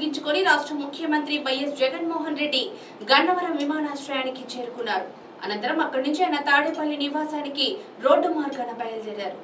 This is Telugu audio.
ముగించుకొని రాష్ట్ర ముఖ్యమంత్రి వైఎస్ జగన్మోహన్ రెడ్డి గన్నవరం విమానాశ్రయానికి చేరుకున్నారు. అనంతరం అక్కడి నుంచి ఆయన తాడేపల్లి నివాసానికి రోడ్డు మార్గాన బయలుదేరారు.